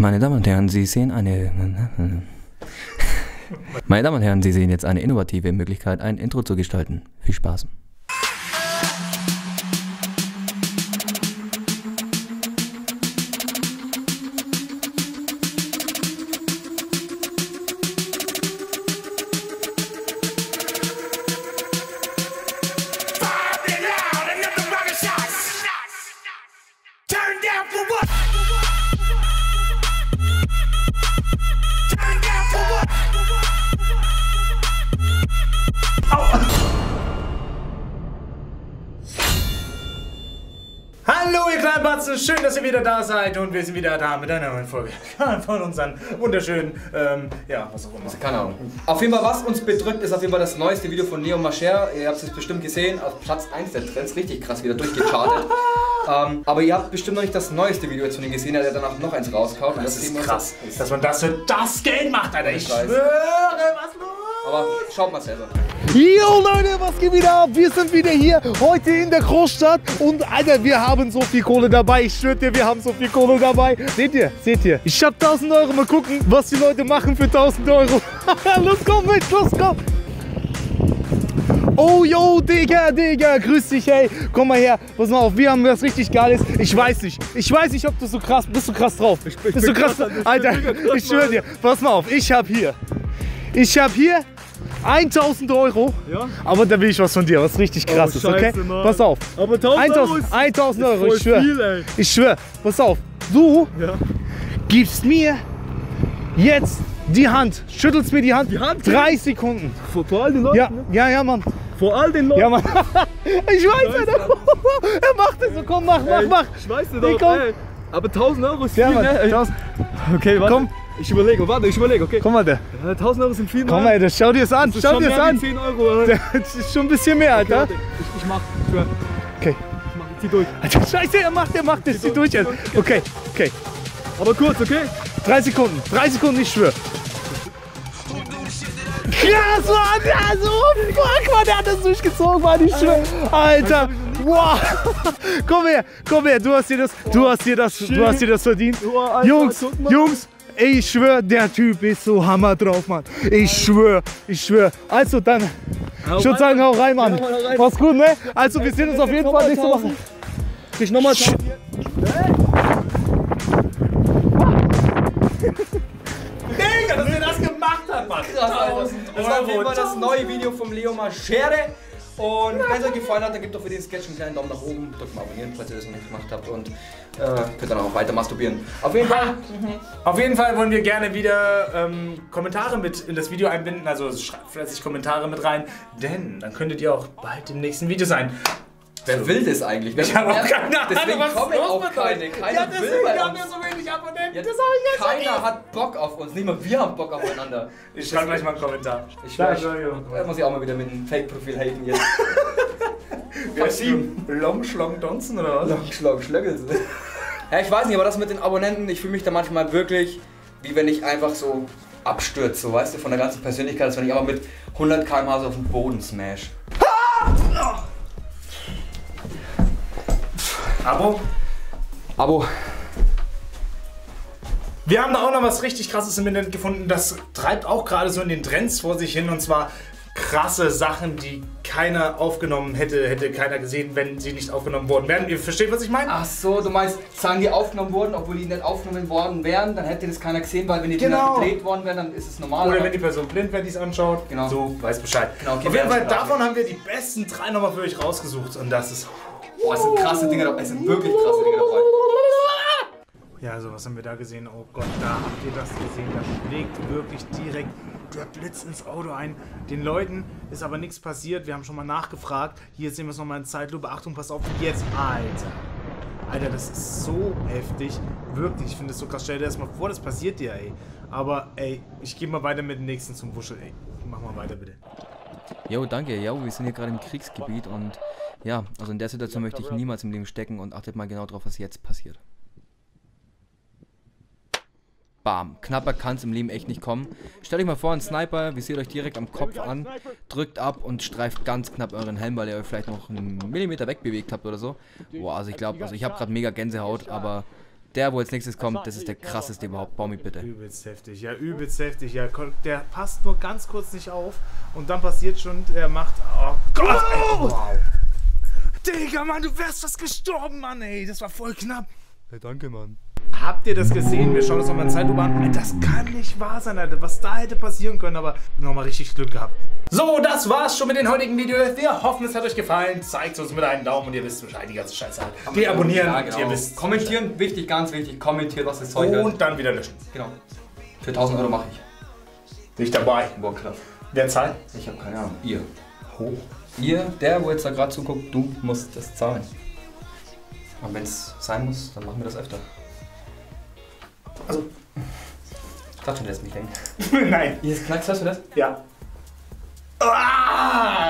Meine Damen und Herren, Sie sehen eine. Meine Damen und Herren, Sie sehen jetzt eine innovative Möglichkeit, ein Intro zu gestalten. Viel Spaß. Batzen, schön, dass ihr wieder da seid und wir sind wieder da mit einer neuen Folge von unseren wunderschönen, ähm, ja, was auch immer. Keine Ahnung. Auf jeden Fall, was uns bedrückt, ist auf jeden Fall das neueste Video von Neo Mascher. Ihr habt es bestimmt gesehen, auf Platz 1 der Trends, richtig krass wieder durchgechartet. ähm, aber ihr habt bestimmt noch nicht das neueste Video jetzt von ihm gesehen, er hat danach noch eins rauskaut. und Das sehen ist krass, dass man das für das Geld macht, Alter. Ich Ich schwöre, was los? Aber schaut mal selber. Yo Leute, was geht wieder ab? Wir sind wieder hier, heute in der Großstadt und Alter, wir haben so viel Kohle dabei. Ich schwöre dir, wir haben so viel Kohle dabei. Seht ihr, seht ihr? Ich hab 1000 Euro, mal gucken, was die Leute machen für 1000 Euro. los komm mit, los komm. Oh yo, Digga, Digga, grüß dich, hey. Komm mal her, pass mal auf, wir haben was richtig Geiles. Ich weiß nicht, ich weiß nicht, ob du so krass, bist du krass drauf? bist du krass, Alter, ich schwöre dir, pass mal auf, ich hab hier, ich hab hier 1000 Euro, Ja? aber da will ich was von dir, was richtig krasses, okay? scheiße, Mann. Pass auf. Aber 1000 Euro 1000, ist 1000 Euro, ich schwöre. Ich schwöre, pass auf. Du Ja. gibst mir jetzt die Hand, schüttelst mir die Hand. Die Hand? Drei Sekunden. Vor, vor all den Leuten? Ja, ne? ja, ja, Mann. Vor all den Leuten? Ja, Mann. Ich weiß, Alter. Er macht es so. Komm, mach, mach, mach. Ich weiß nicht, Nee, doch, ey. Aber 1000 Euro ist Ja, viel, Mann. ne? Ey. Okay, warte. Komm. Ich überlege, warte, ich überlege, okay. Komm mal, der. Ja, 1000 Euro sind viel, Komm Mann. mal, der. Schau dir das an. Das Schau dir das mehr an. 10 Euro, oder? Das ist schon ein bisschen mehr, Alter. warte. Ich, ich mach, ich schwör. Okay. Ich mach, ich zieh durch. Alter, scheiße, er macht, er macht das. Zieh durch jetzt. Okay, okay. Aber kurz, okay? Drei Sekunden. Drei Sekunden, ich schwöre. Krass, Mann. Ja, so. Fuck, Mann. Der hat das durchgezogen, Mann. Ich schwöre. Alter. Wow. Komm her. Komm her. Du hast dir das, du hast dir das, du hast dir das verdient. Alter, Jungs, guck. Jungs. Ey, ich schwöre, der Typ ist so hammer drauf, Mann. Ich schwöre, ich schwöre. Also dann, ich würde sagen, hau rein, Mann. Mach's gut, ne? Also wir sehen uns auf jeden Fall nächste Woche. Krieg nochmal 1000. Digga, dass er das gemacht hat, Mann. Krass, Alter. Das war auf jeden Fall das neue Video vom Leo Maschere. Und wenn es euch gefallen hat, dann gebt doch für den Sketch einen kleinen Daumen nach oben. Drückt mal abonnieren, falls ihr das noch nicht gemacht habt. Und äh, könnt dann auch weiter masturbieren. Auf jeden Fall. Auf jeden Fall wollen wir gerne wieder ähm, Kommentare mit in das Video einbinden, also schreibt fleißig Kommentare mit rein, denn dann könntet ihr auch bald im nächsten Video sein. Wer will das eigentlich? Wer Ich habe auch keine Ahnung, Deswegen was kommen auch keine. Keiner ja, will deswegen bei haben wir so wenig Abonnenten. Ja, das habe ich jetzt Keiner hat Bock auf uns. Nicht mal wir haben Bock aufeinander. Ich schreibe gleich mal einen Kommentar. Ich Entschuldigung. da muss ich auch mal wieder mit einem Fake-Profil haten jetzt. Wer ist du? Long Schlong Donson oder was? Schlag, Schlöggel. Ja, ich weiß nicht, aber das mit den Abonnenten, ich fühle mich da manchmal wirklich, wie wenn ich einfach so abstürze, so weißt du, von der ganzen Persönlichkeit, als wenn ich aber mit 100 km/h so auf den Boden smash. Abo? Abo. Wir haben da auch noch was richtig krasses im Internet gefunden. Das treibt auch gerade so in den Trends vor sich hin und zwar krasse Sachen, die keiner aufgenommen hätte, hätte keiner gesehen, wenn sie nicht aufgenommen worden wären. Ihr versteht, was ich meine? Ach so, du meinst, Sachen, die aufgenommen wurden, obwohl die nicht aufgenommen worden wären, dann hätte das keiner gesehen, weil wenn die Genau. Dinger gedreht worden wären, dann ist es normal. Oder wenn die Person blind wäre, die es anschaut. Genau. So, weiß Bescheid. Genau, okay, Auf jeden Fall, davon haben wir die besten drei nochmal für euch rausgesucht. Und das ist. Boah, es sind krasse Dinge dabei, es sind wirklich krasse Dinge dabei. Ja, also was haben wir da gesehen? Oh Gott, da habt ihr das gesehen. Da schlägt wirklich direkt der Blitz ins Auto ein. Den Leuten ist aber nichts passiert. Wir haben schon mal nachgefragt. Hier sehen wir es nochmal in Zeitlupe. Achtung, pass auf. Jetzt, Alter. Alter, das ist so heftig. Wirklich, ich finde das so krass. Stell dir das mal vor, das passiert dir, ey. Aber, ey, ich gehe mal weiter mit dem nächsten zum Wuschel, ey. Mach mal weiter, bitte. Jo, danke. Jo, wir sind hier gerade im Kriegsgebiet und ja, also in der Situation möchte ich niemals im Leben stecken und achtet mal genau drauf, was jetzt passiert. Bam. Knapper kann es im Leben echt nicht kommen. Stellt euch mal vor, ein Sniper visiert euch direkt am Kopf an, drückt ab und streift ganz knapp euren Helm, weil ihr euch vielleicht noch einen Millimeter wegbewegt habt oder so. Boah, also ich glaube, also ich habe gerade mega Gänsehaut, aber Der, wo als nächstes kommt, das ist der krasseste überhaupt. Bau mich bitte. Übelst heftig, ja, übelst heftig. Ja, der passt nur ganz kurz nicht auf und dann passiert schon, der macht. Oh Gott! Ey, wow. Digga, Mann, du wärst fast gestorben, Mann, ey. Das war voll knapp. Hey, danke, Mann. Habt ihr das gesehen? Wir schauen uns nochmal in Zeitlupe an. Das kann nicht wahr sein, Alter. Was da hätte passieren können, aber nochmal richtig Glück gehabt. So, das war's schon mit dem heutigen Video. Wir hoffen, es hat euch gefallen. Zeigt uns mit einem Daumen und ihr wisst Bescheid, die ganze Scheiße halt. Wir abonnieren Ja, genau. ihr wisst. Kommentieren, wichtig, ganz wichtig. Kommentiert, was das Zeug hat. Und dann wieder löschen. Genau. Für 1000 Euro mache ich. Nicht dabei. Boah, krass. Wer zahlt? Ich habe keine Ahnung. Ihr. Hoch. Ihr, der, wo jetzt da gerade zuguckt, du musst das zahlen. Und wenn es sein muss, dann machen wir das öfter. Also, Klatschen lässt mich denken. nein. Hier ist Knacks, hörst du das? Ja. Ah!